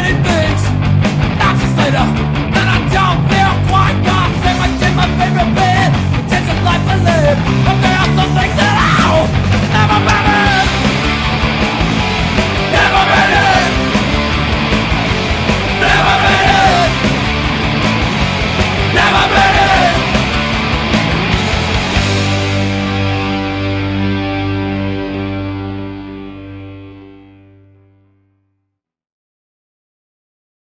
many things. Now later.